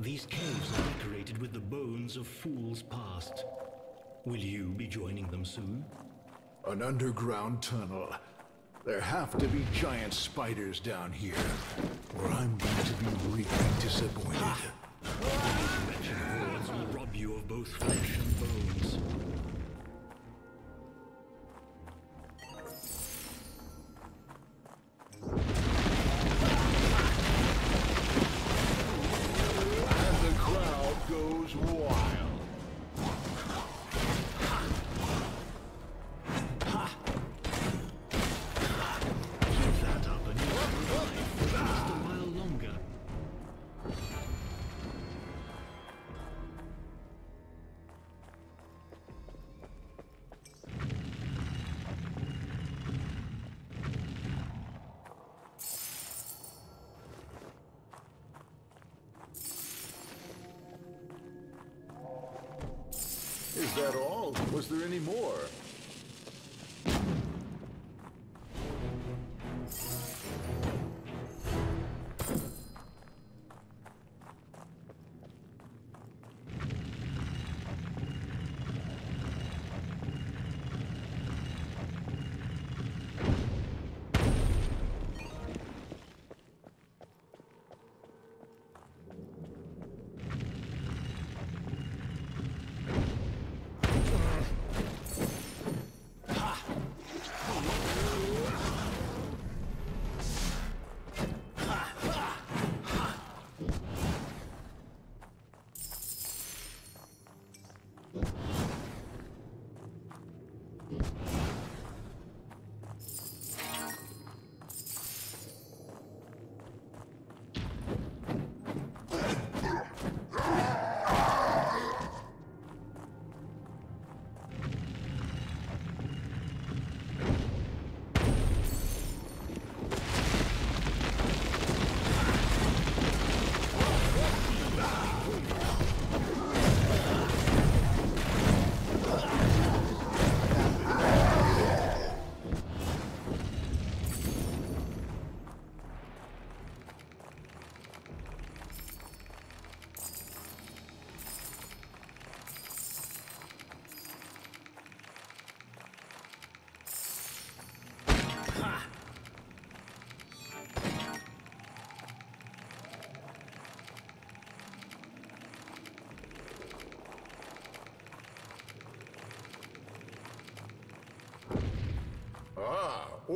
These caves are decorated with the bones of fools past. Will you be joining them soon? An underground tunnel. There have to be giant spiders down here, or I'm going to be really disappointed. Ah, that all? Was there any more?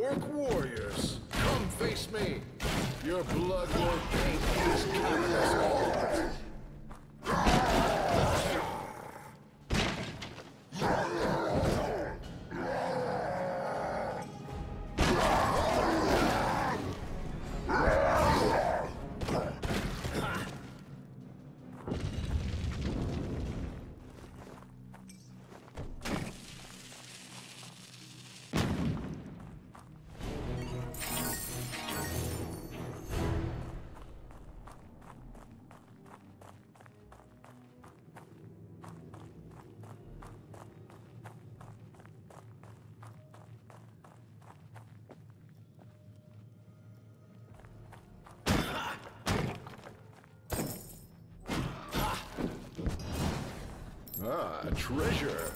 Orc warriors, come face me. Your blood will paint these cavernous Ah, treasure.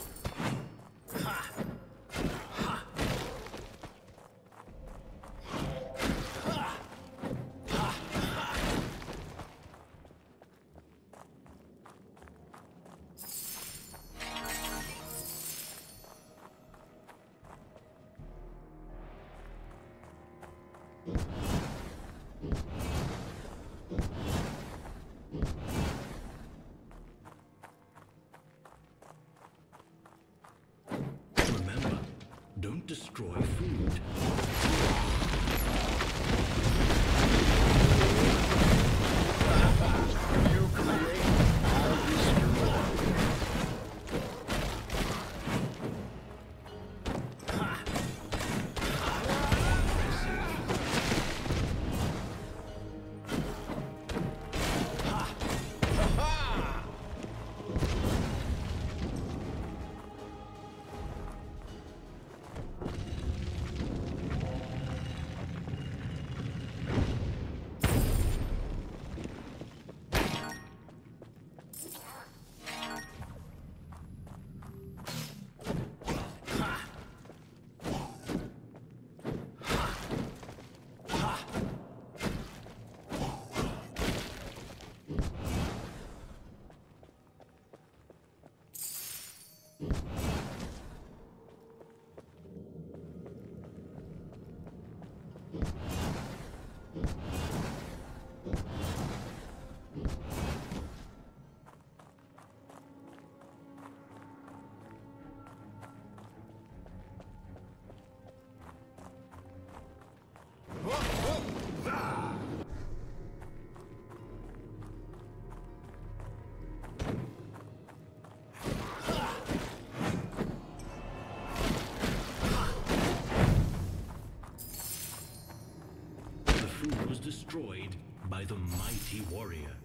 destroyed by the mighty warrior.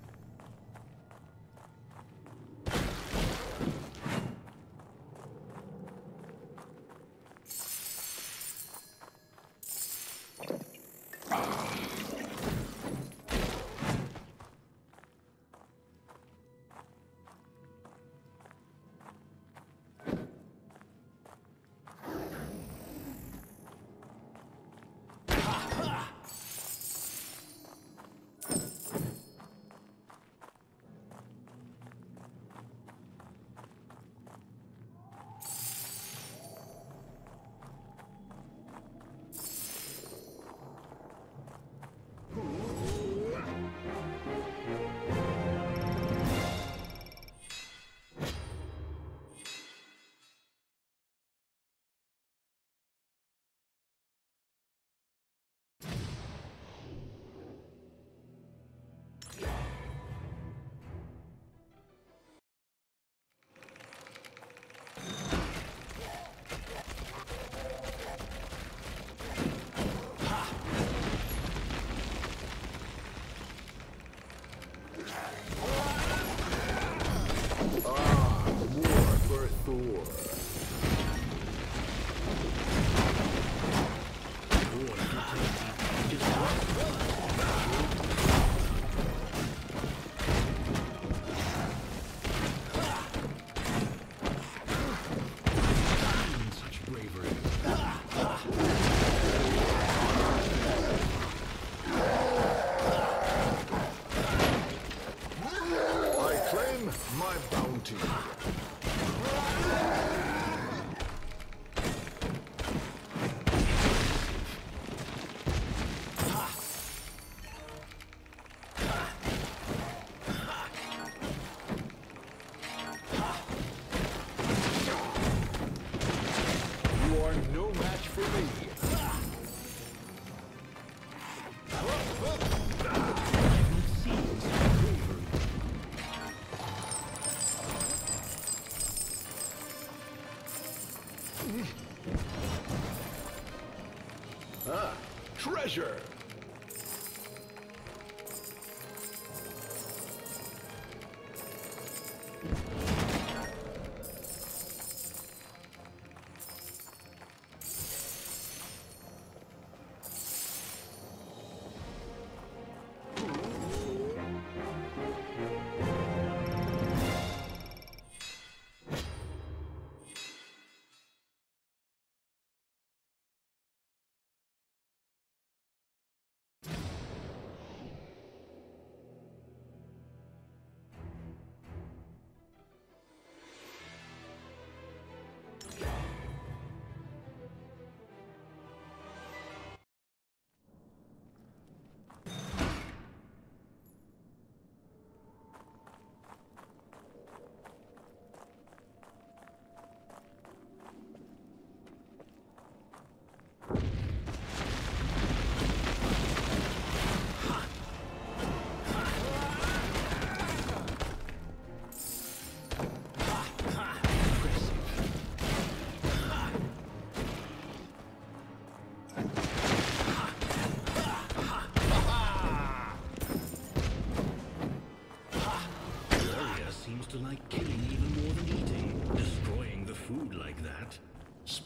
pleasure.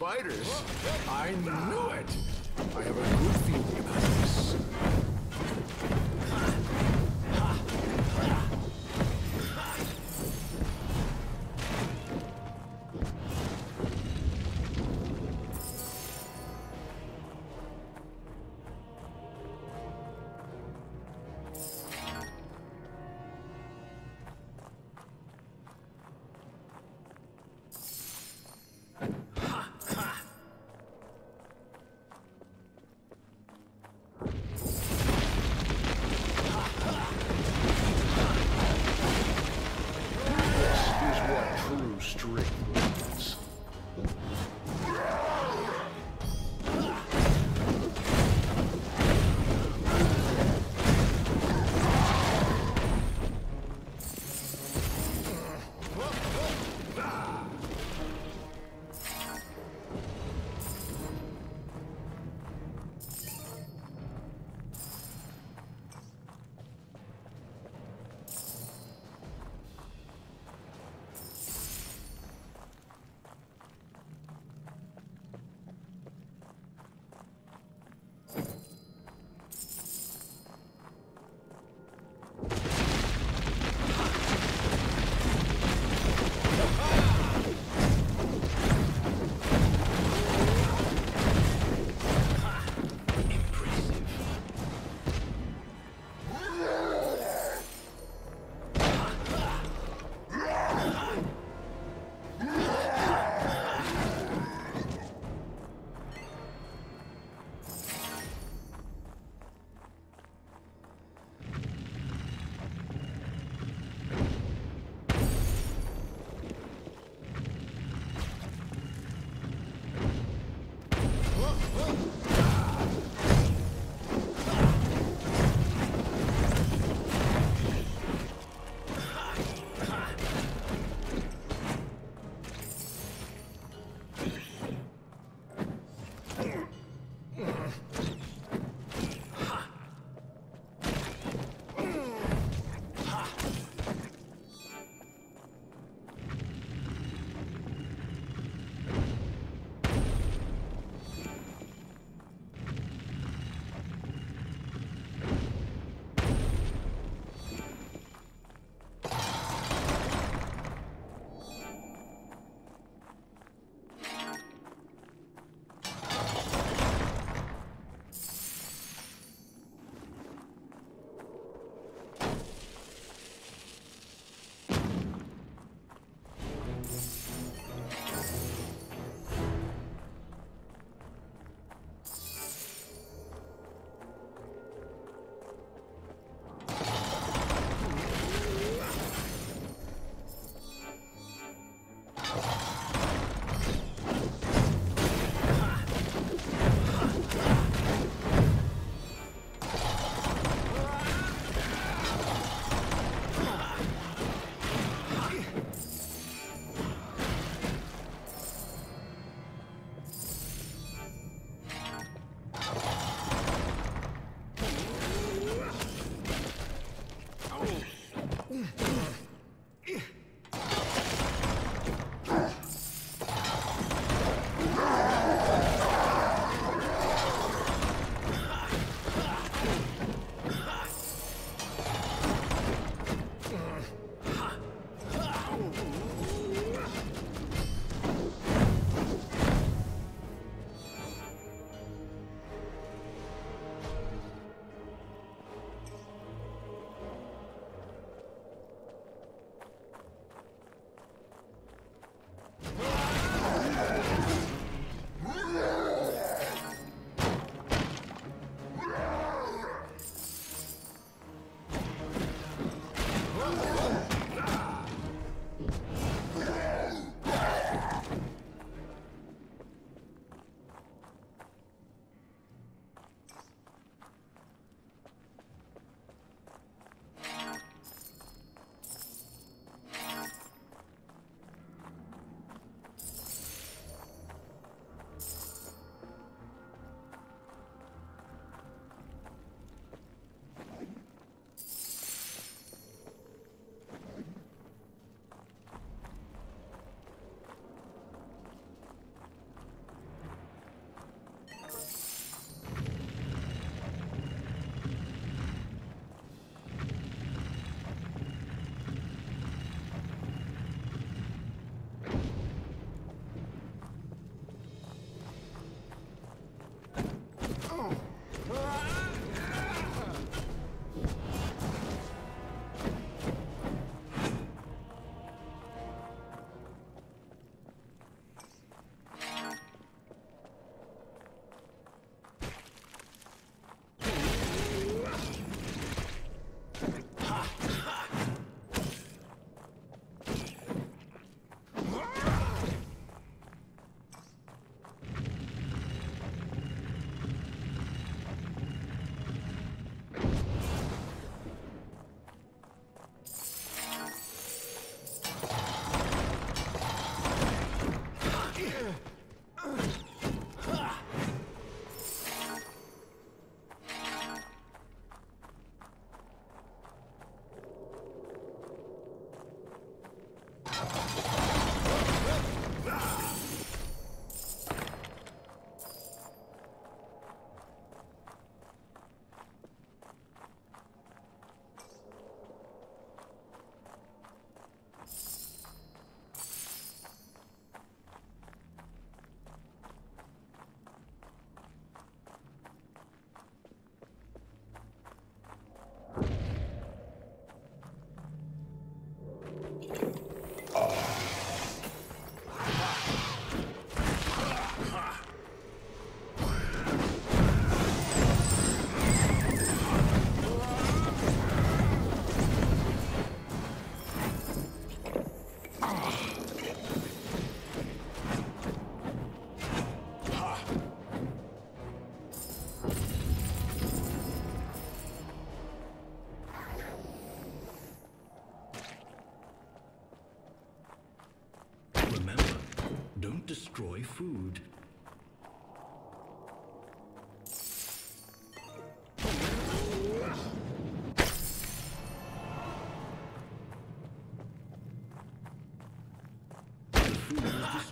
I knew it. I have a good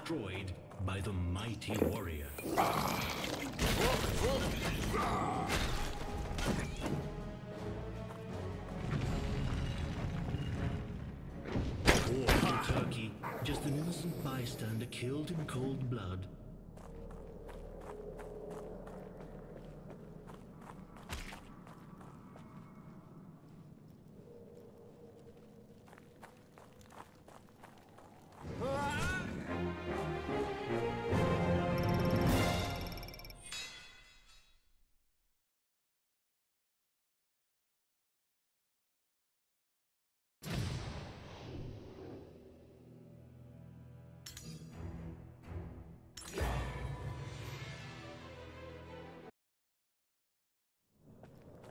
destroyed by the mighty warrior. Turkey, just an innocent bystander killed in cold blood.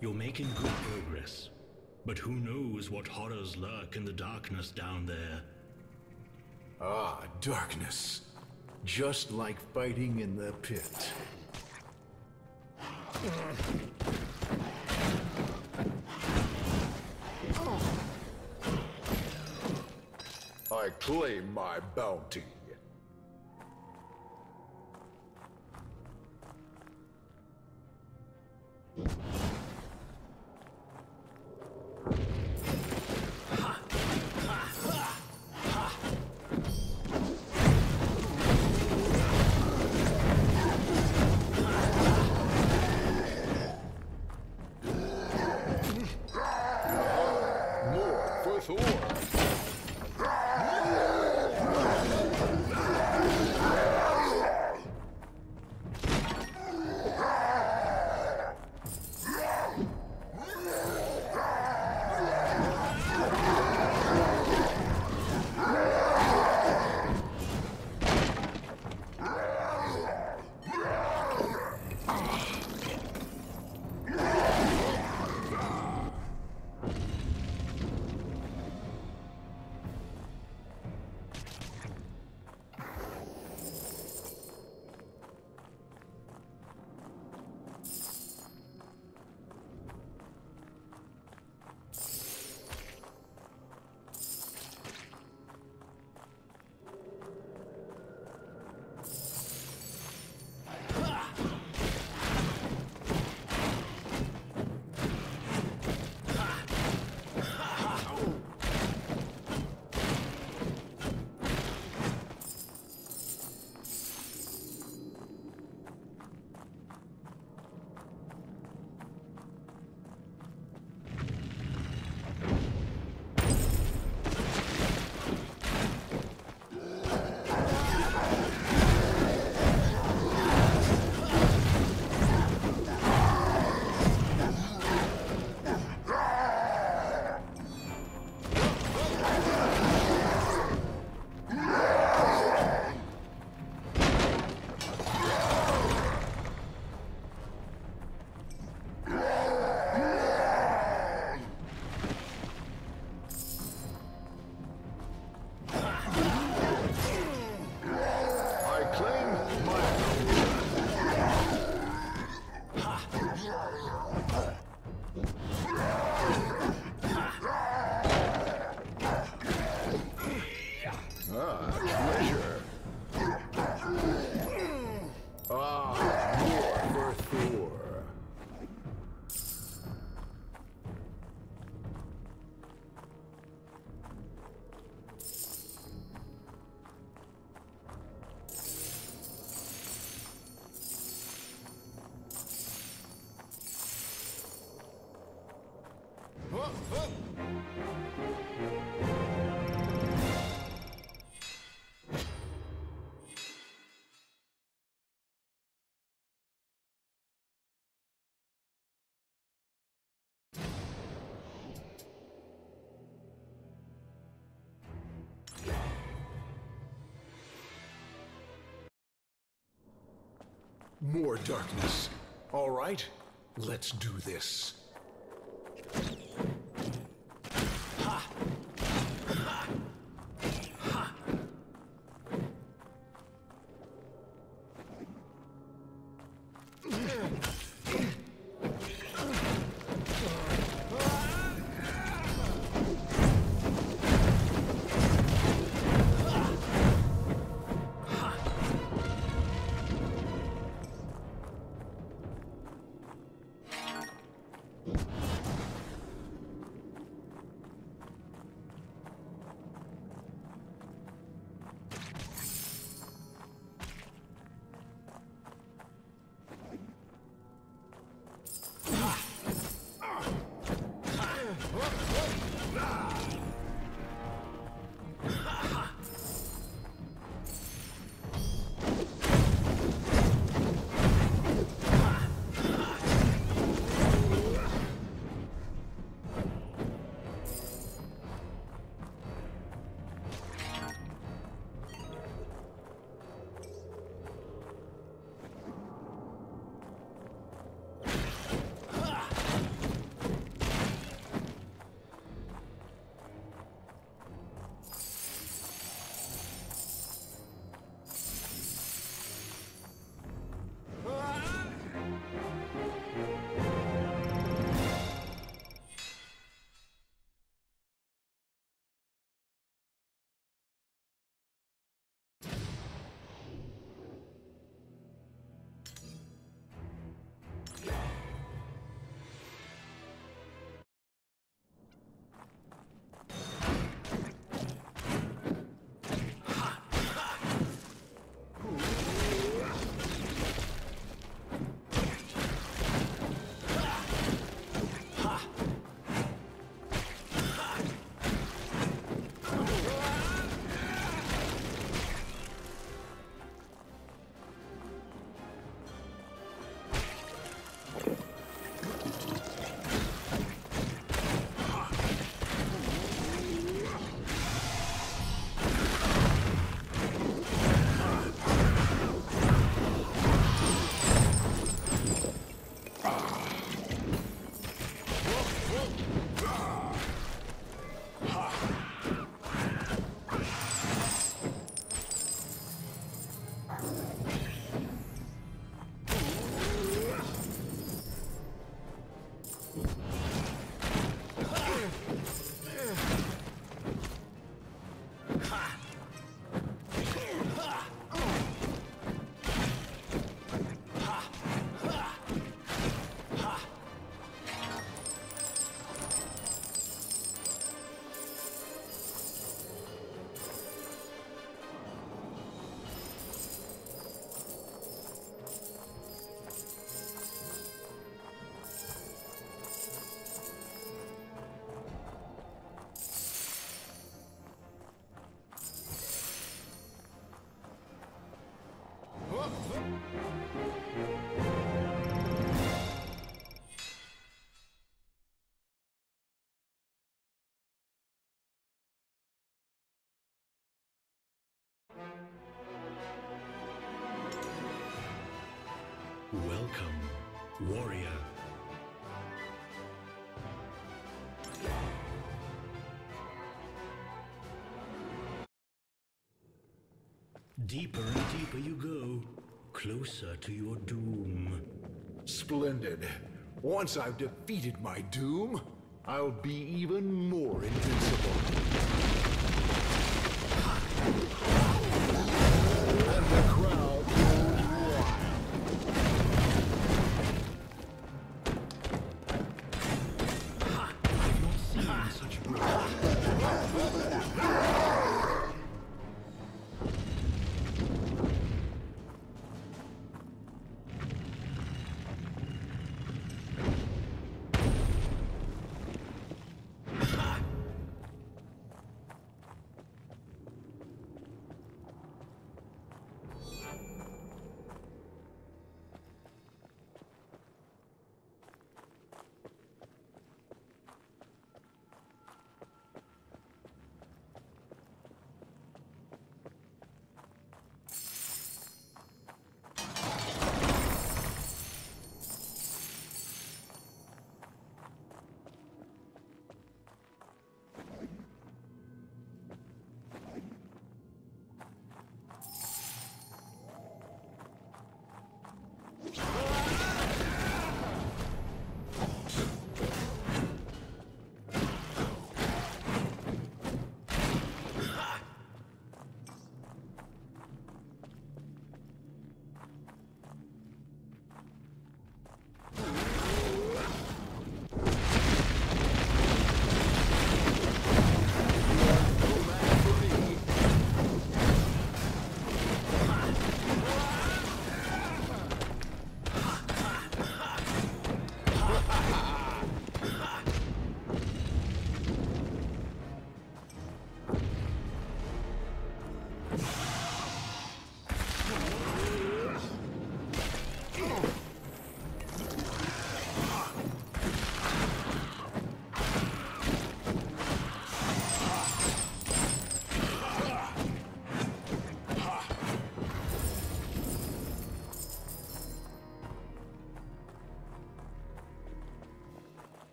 You're making good progress. But who knows what horrors lurk in the darkness down there? Ah, darkness. Just like fighting in the pit. I claim my bounty. More darkness. All right, let's do this. Welcome, warrior. Deeper and deeper you go, closer to your doom. Splendid. Once I've defeated my doom, I'll be even more invincible.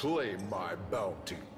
Claim my bounty.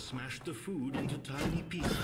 Smashed the food into tiny pieces.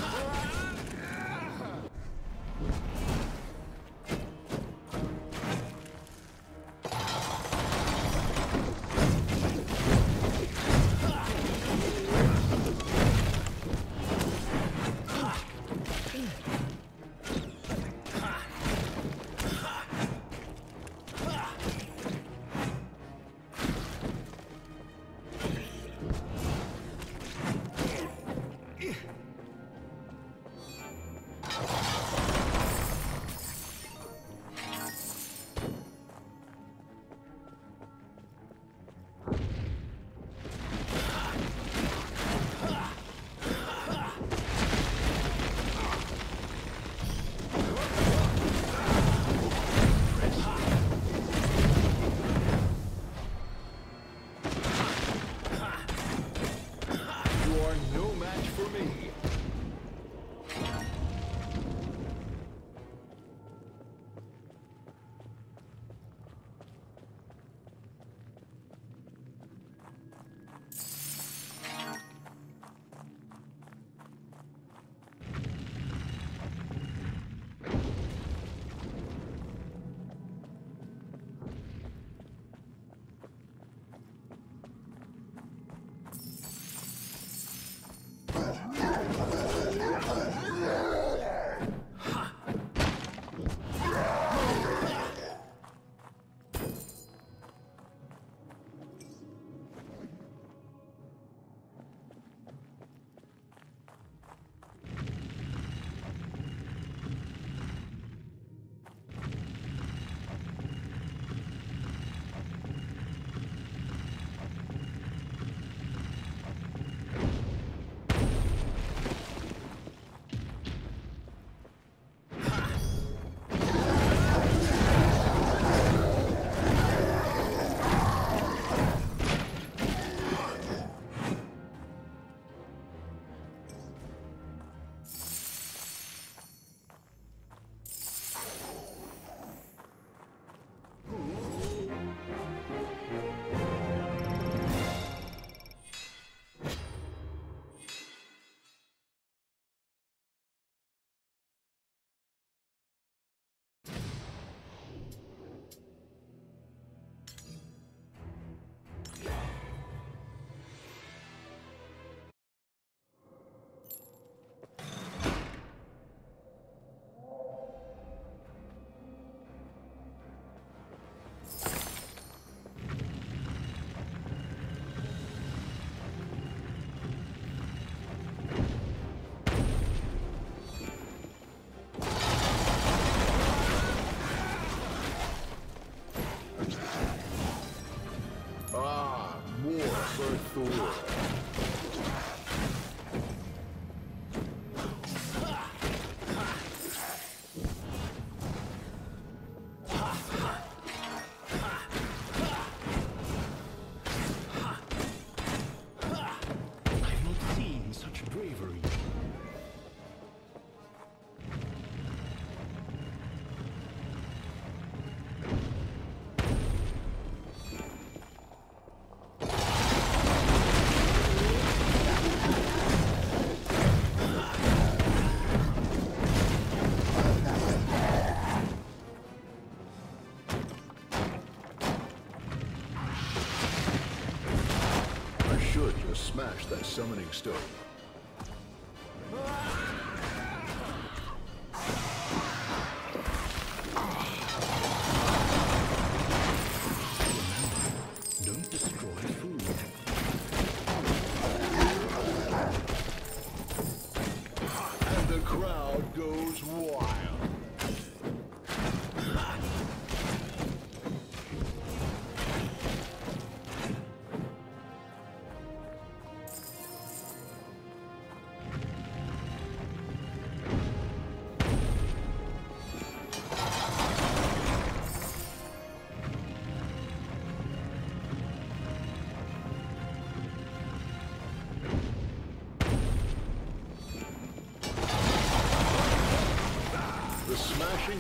Summoning stone.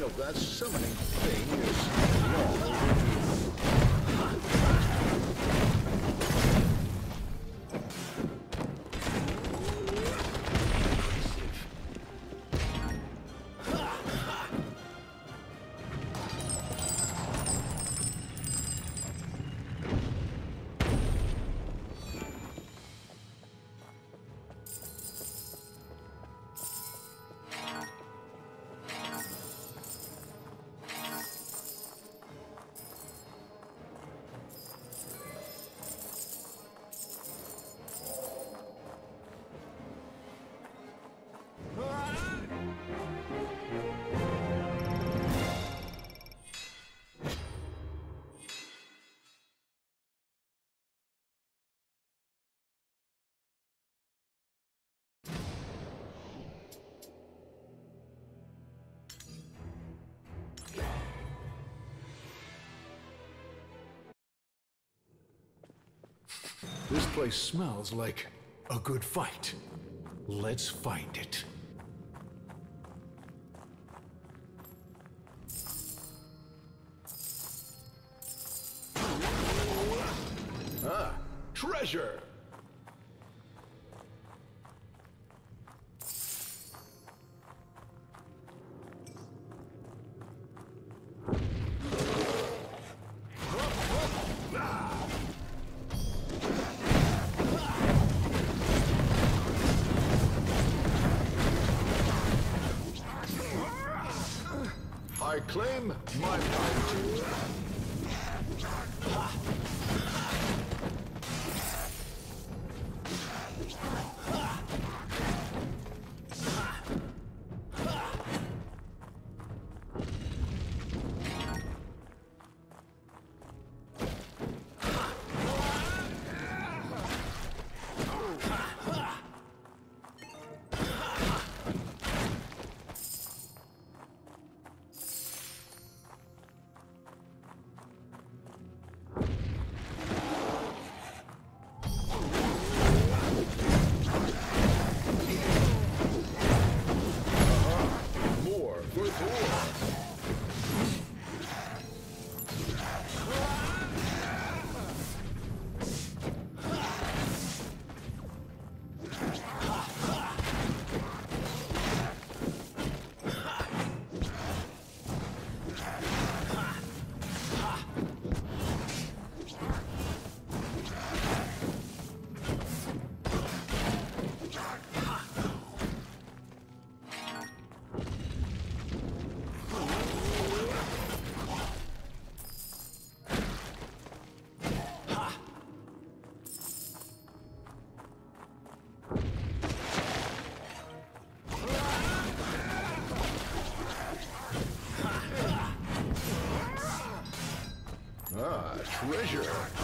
Of that summoning This place smells like a good fight. Let's find it. Treasure.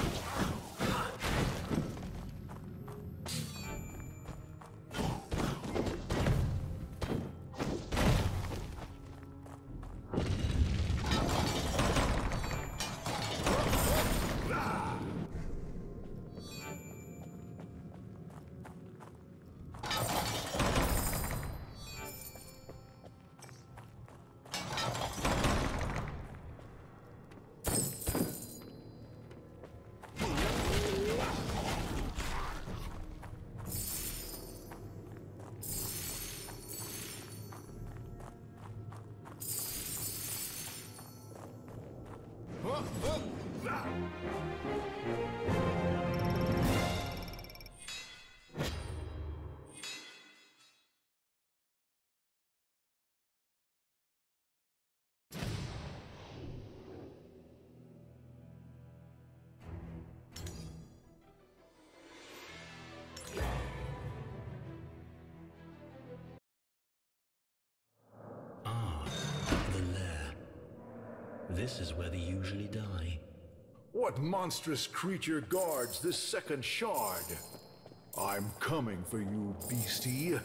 This is where they usually die. What monstrous creature guards this second shard? I'm coming for you, beastie.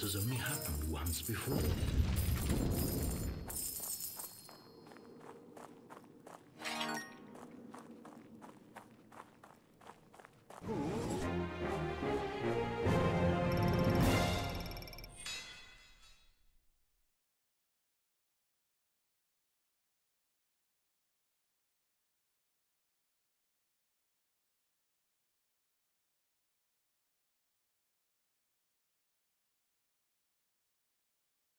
This has only happened once before.